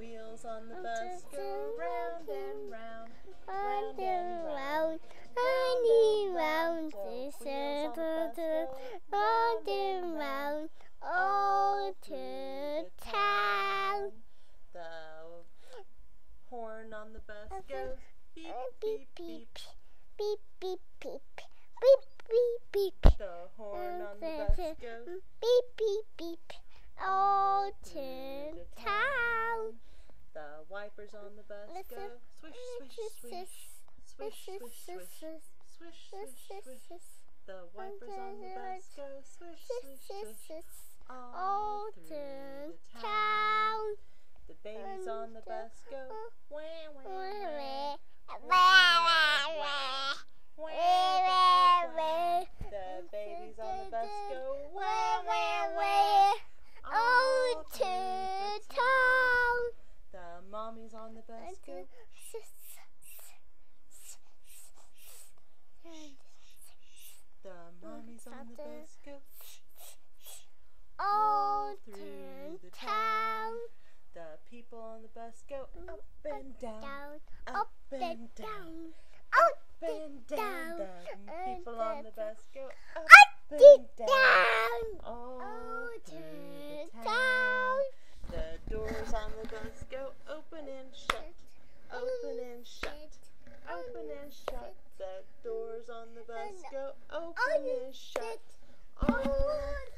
wheels on the bus go round and round, round and round, round. and round, the circle round and round, all to town. The horn on the bus goes beep, uh, Beep beep, beep, beep. beep beep beep, beep beep beep. The horn on the bus goes Beep beep beep, all to peppers on the bus Let's go. Swish, swish, swish. Swish, swish, swish. Swish, swish, swish. The wipers on the bus go. Swish, swish, swish. All through. The mommies on the bus. Go. The mommies on the bus. Go. All through the town. The people on the bus go up and down, up and down, up and down. The people on the bus go up and down, all through the town. The doors on the bus go open and shut, open and shut, open and shut. The doors on the bus go open and shut, through